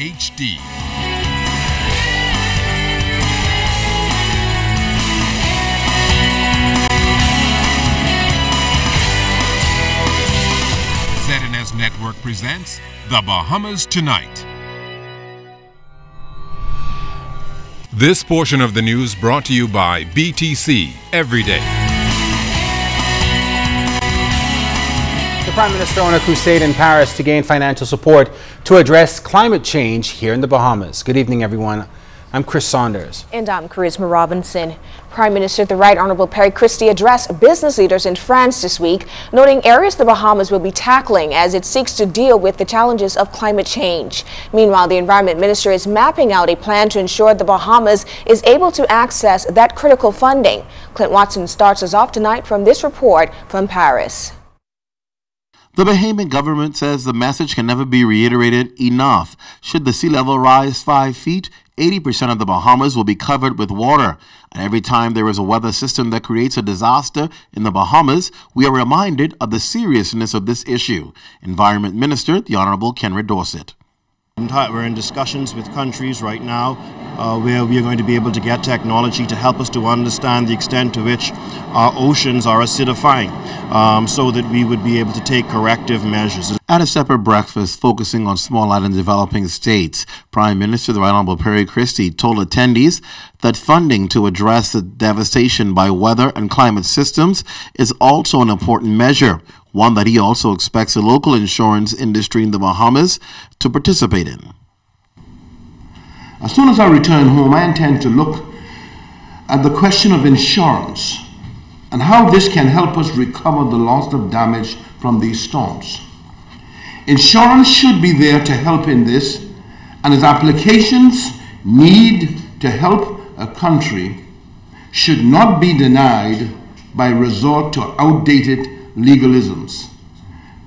HD. ZNS Network presents The Bahamas Tonight. This portion of the news brought to you by BTC Every Day. Prime Minister on a crusade in Paris to gain financial support to address climate change here in the Bahamas. Good evening, everyone. I'm Chris Saunders. And I'm Charisma Robinson. Prime Minister the Right Honorable Perry Christie addressed business leaders in France this week, noting areas the Bahamas will be tackling as it seeks to deal with the challenges of climate change. Meanwhile, the Environment Minister is mapping out a plan to ensure the Bahamas is able to access that critical funding. Clint Watson starts us off tonight from this report from Paris. The Bahamian government says the message can never be reiterated enough. Should the sea level rise five feet, 80% of the Bahamas will be covered with water. And every time there is a weather system that creates a disaster in the Bahamas, we are reminded of the seriousness of this issue. Environment Minister, the Honorable Kenred Dorsett. We're in discussions with countries right now uh, where we are going to be able to get technology to help us to understand the extent to which our oceans are acidifying um, so that we would be able to take corrective measures. At a separate breakfast focusing on small island developing states, Prime Minister the Right Honorable Perry Christie told attendees that funding to address the devastation by weather and climate systems is also an important measure one that he also expects the local insurance industry in the Bahamas to participate in. As soon as I return home, I intend to look at the question of insurance and how this can help us recover the loss of damage from these storms. Insurance should be there to help in this, and its applications need to help a country should not be denied by resort to outdated legalisms.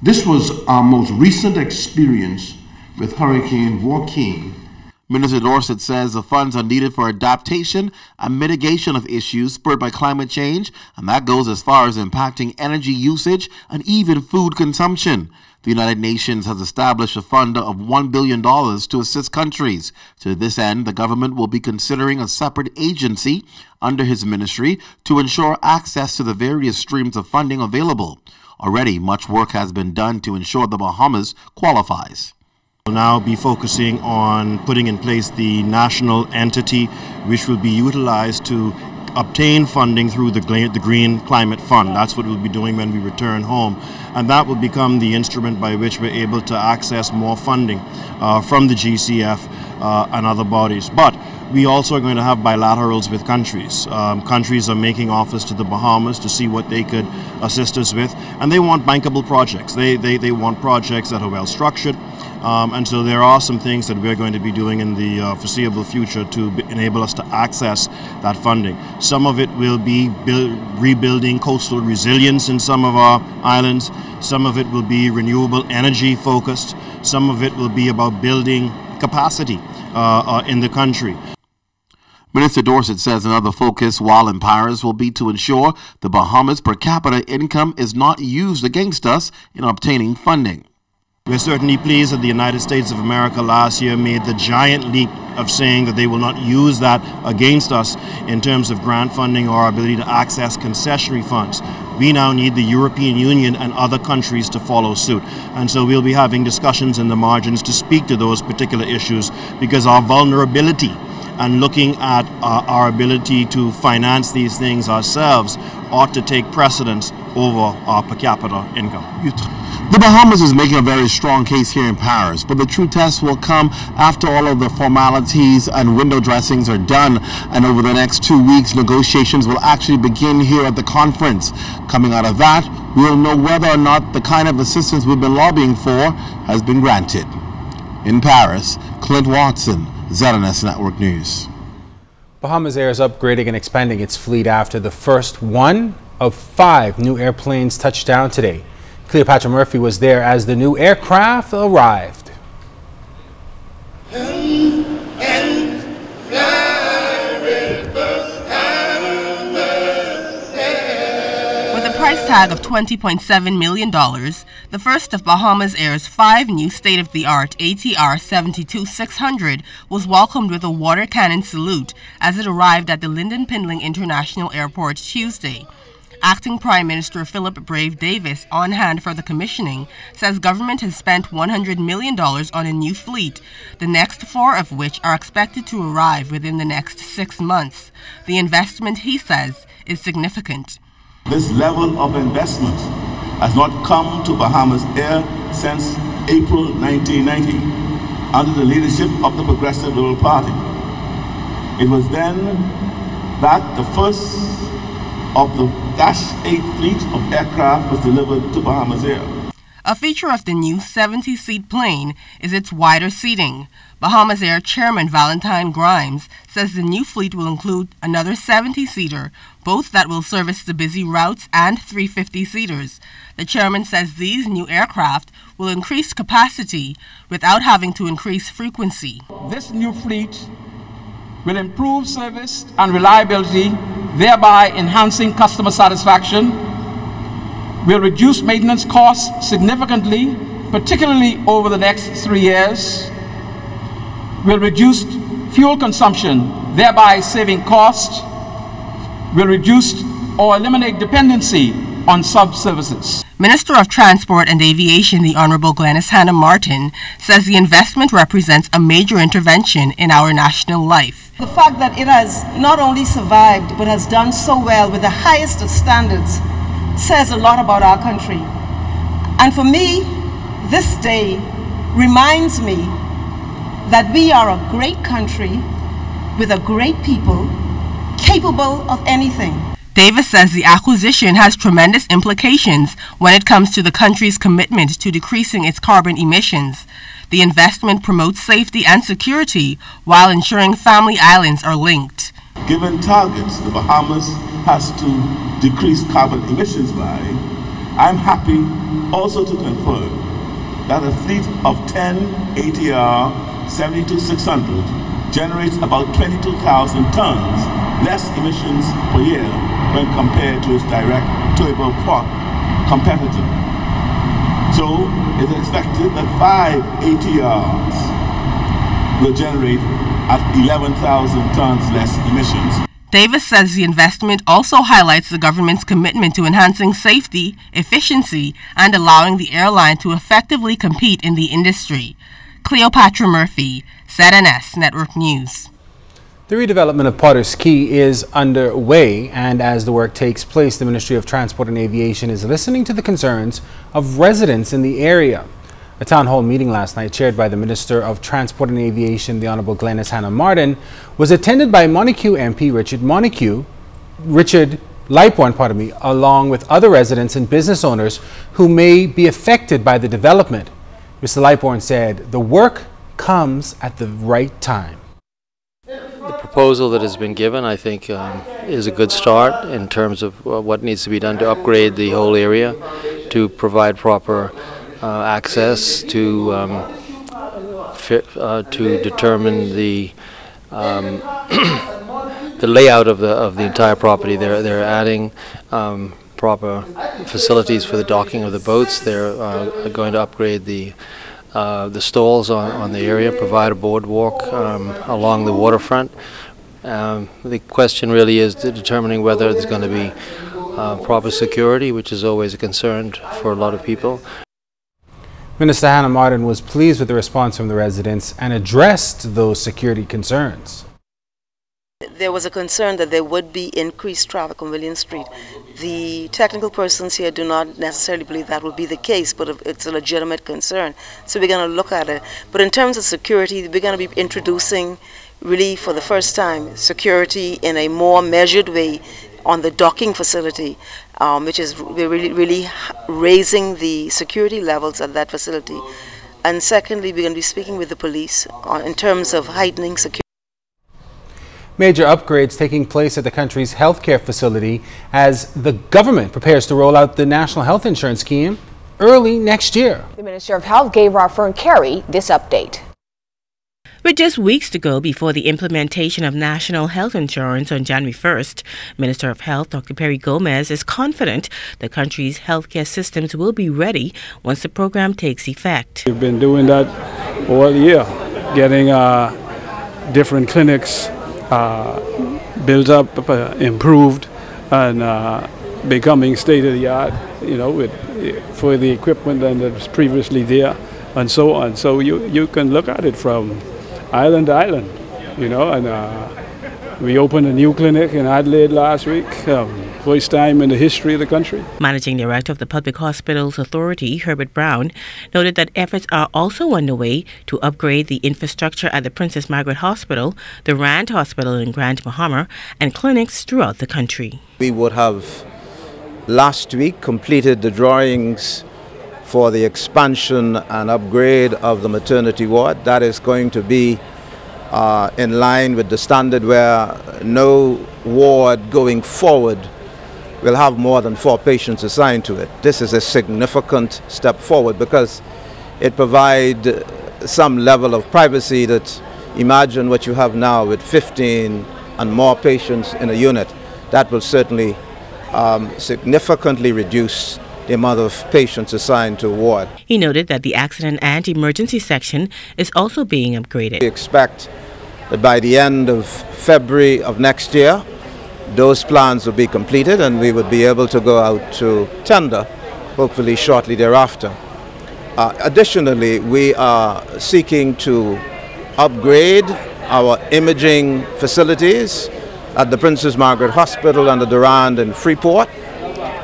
This was our most recent experience with Hurricane Joaquin. Minister Dorsett says the funds are needed for adaptation and mitigation of issues spurred by climate change, and that goes as far as impacting energy usage and even food consumption. The United Nations has established a fund of $1 billion to assist countries. To this end, the government will be considering a separate agency under his ministry to ensure access to the various streams of funding available. Already, much work has been done to ensure the Bahamas qualifies. We'll now be focusing on putting in place the national entity which will be utilized to obtain funding through the, the Green Climate Fund. That's what we'll be doing when we return home. And that will become the instrument by which we're able to access more funding uh, from the GCF uh, and other bodies. But we also are going to have bilaterals with countries. Um, countries are making offers to the Bahamas to see what they could assist us with. And they want bankable projects. They, they, they want projects that are well structured. Um, and so there are some things that we're going to be doing in the uh, foreseeable future to enable us to access that funding. Some of it will be build, rebuilding coastal resilience in some of our islands. Some of it will be renewable energy focused. Some of it will be about building capacity uh, uh, in the country. Minister Dorsett says another focus while in Paris will be to ensure the Bahamas per capita income is not used against us in obtaining funding. We're certainly pleased that the United States of America last year made the giant leap of saying that they will not use that against us in terms of grant funding or our ability to access concessionary funds. We now need the European Union and other countries to follow suit. And so we'll be having discussions in the margins to speak to those particular issues because our vulnerability and looking at uh, our ability to finance these things ourselves ought to take precedence over our per capita income. The Bahamas is making a very strong case here in Paris, but the true test will come after all of the formalities and window dressings are done. And over the next two weeks, negotiations will actually begin here at the conference. Coming out of that, we'll know whether or not the kind of assistance we've been lobbying for has been granted. In Paris, Clint Watson, ZNS Network News. Bahamas Air is upgrading and expanding its fleet after the first one of five new airplanes touched down today. Cleopatra Murphy was there as the new aircraft arrived. With a price tag of $20.7 million, the first of Bahamas Air's five new state of the art ATR 72 600 was welcomed with a water cannon salute as it arrived at the Lynden Pindling International Airport Tuesday. Acting Prime Minister Philip Brave Davis, on hand for the commissioning, says government has spent $100 million on a new fleet, the next four of which are expected to arrive within the next six months. The investment, he says, is significant. This level of investment has not come to Bahamas Air since April 1990 under the leadership of the Progressive Liberal Party. It was then that the first of the Dash 8 fleet of aircraft was delivered to Bahamas Air. A feature of the new 70 seat plane is its wider seating. Bahamas Air Chairman Valentine Grimes says the new fleet will include another 70 seater, both that will service the busy routes and 350 seaters. The chairman says these new aircraft will increase capacity without having to increase frequency. This new fleet will improve service and reliability, thereby enhancing customer satisfaction, will reduce maintenance costs significantly, particularly over the next three years, will reduce fuel consumption, thereby saving costs, will reduce or eliminate dependency on sub-services. Minister of Transport and Aviation, the Honorable Glenys Hanna Martin, says the investment represents a major intervention in our national life. The fact that it has not only survived but has done so well with the highest of standards says a lot about our country. And for me, this day reminds me that we are a great country with a great people capable of anything. Davis says the acquisition has tremendous implications when it comes to the country's commitment to decreasing its carbon emissions. The investment promotes safety and security while ensuring family islands are linked. Given targets the Bahamas has to decrease carbon emissions by, I'm happy also to confirm that a fleet of 10 ATR 72600 generates about 22,000 tons less emissions per year when compared to its direct turboprop competitor. So it's expected that five ATRs will generate at 11,000 tons less emissions. Davis says the investment also highlights the government's commitment to enhancing safety, efficiency, and allowing the airline to effectively compete in the industry. Cleopatra Murphy, ZNS Network News. The redevelopment of Potter's Cay is underway, and as the work takes place, the Ministry of Transport and Aviation is listening to the concerns of residents in the area. A town hall meeting last night, chaired by the Minister of Transport and Aviation, the Honorable Glenys Hanna Martin, was attended by Montague MP Richard Montague, Richard Lightbourne, pardon me, along with other residents and business owners who may be affected by the development. Mr. Lightbourne said the work comes at the right time proposal that has been given, I think, um, is a good start in terms of uh, what needs to be done to upgrade the whole area, to provide proper uh, access, to um, uh, to determine the um, the layout of the of the entire property. They're they're adding um, proper facilities for the docking of the boats. They're uh, going to upgrade the uh, the stalls on, on the area, provide a boardwalk um, along the waterfront. Um, the question really is determining whether there's going to be uh, proper security, which is always a concern for a lot of people. Minister Hanna Martin was pleased with the response from the residents and addressed those security concerns. There was a concern that there would be increased traffic on William Street. The technical persons here do not necessarily believe that will be the case, but it's a legitimate concern. So we're going to look at it. But in terms of security, we're going to be introducing, really for the first time, security in a more measured way on the docking facility, um, which is really, really raising the security levels at that facility. And secondly, we're going to be speaking with the police on, in terms of heightening security. Major upgrades taking place at the country's healthcare facility as the government prepares to roll out the National Health Insurance Scheme early next year. The Minister of Health gave our friend Kerry this update. With just weeks to go before the implementation of national health insurance on January 1st, Minister of Health Dr. Perry Gomez is confident the country's healthcare systems will be ready once the program takes effect. We've been doing that all year, getting uh, different clinics uh, built up, uh, improved, and uh, becoming state of the art, you know, with, for the equipment that was previously there and so on. So you, you can look at it from island to island, you know, and uh, we opened a new clinic in Adelaide last week, um, first time in the history of the country. Managing Director of the Public Hospitals Authority, Herbert Brown, noted that efforts are also underway to upgrade the infrastructure at the Princess Margaret Hospital, the Rand Hospital in Grand Bahama, and clinics throughout the country. We would have last week completed the drawings for the expansion and upgrade of the maternity ward. That is going to be uh, in line with the standard where no ward going forward will have more than four patients assigned to it. This is a significant step forward because it provides some level of privacy that imagine what you have now with 15 and more patients in a unit. That will certainly um, significantly reduce the amount of patients assigned to a ward. He noted that the accident and emergency section is also being upgraded. We expect that by the end of February of next year, those plans will be completed and we would be able to go out to tender, hopefully shortly thereafter. Uh, additionally, we are seeking to upgrade our imaging facilities at the Princess Margaret Hospital and the Durand in Freeport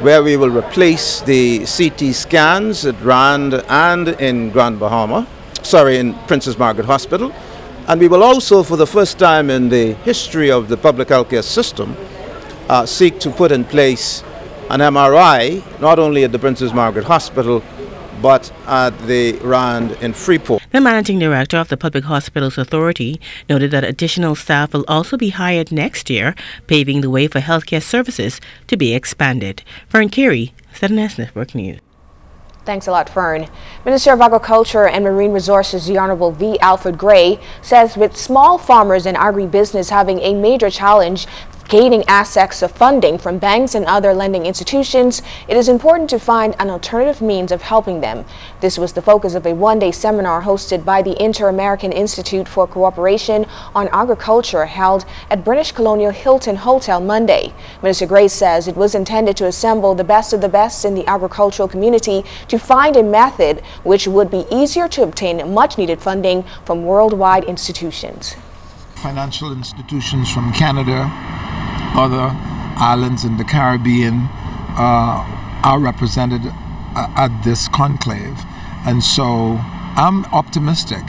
where we will replace the CT scans at Rand and in Grand Bahama, sorry, in Princess Margaret Hospital. And we will also, for the first time in the history of the public healthcare system, uh, seek to put in place an MRI, not only at the Princess Margaret Hospital, but at the Rand in Freeport. The managing director of the Public Hospitals Authority noted that additional staff will also be hired next year, paving the way for healthcare services to be expanded. Fern Carey, ZNS Network News. Thanks a lot, Fern. Minister of Agriculture and Marine Resources, the Honorable V. Alfred Gray, says with small farmers and agribusiness having a major challenge gaining access of funding from banks and other lending institutions, it is important to find an alternative means of helping them. This was the focus of a one-day seminar hosted by the Inter-American Institute for Cooperation on Agriculture held at British Colonial Hilton Hotel Monday. Minister Gray says it was intended to assemble the best of the best in the agricultural community to find a method which would be easier to obtain much-needed funding from worldwide institutions. Financial institutions from Canada, other islands in the Caribbean uh, are represented uh, at this conclave. And so I'm optimistic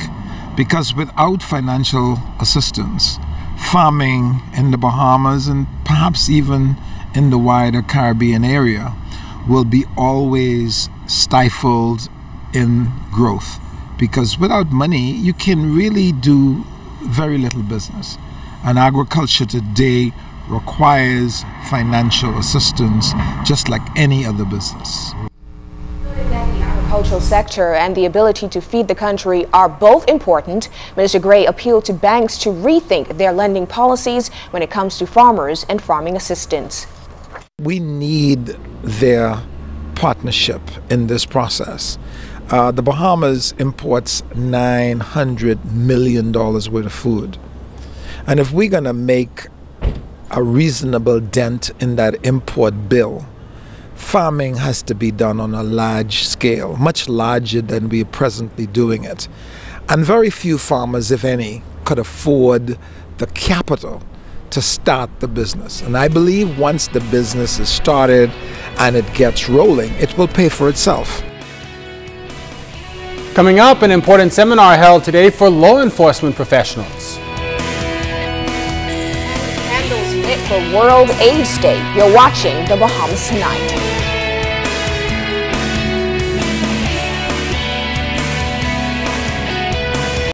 because without financial assistance, farming in the Bahamas and perhaps even in the wider Caribbean area will be always stifled in growth. Because without money, you can really do very little business. And agriculture today requires financial assistance just like any other business. The agricultural sector and the ability to feed the country are both important. Minister Gray appealed to banks to rethink their lending policies when it comes to farmers and farming assistance. We need their partnership in this process. Uh, the Bahamas imports $900 million worth of food. And if we're going to make a reasonable dent in that import bill, farming has to be done on a large scale, much larger than we're presently doing it. And very few farmers, if any, could afford the capital to start the business. And I believe once the business is started and it gets rolling, it will pay for itself. Coming up, an important seminar held today for law enforcement professionals. For World AIDS Day. You're watching The Bahamas Tonight.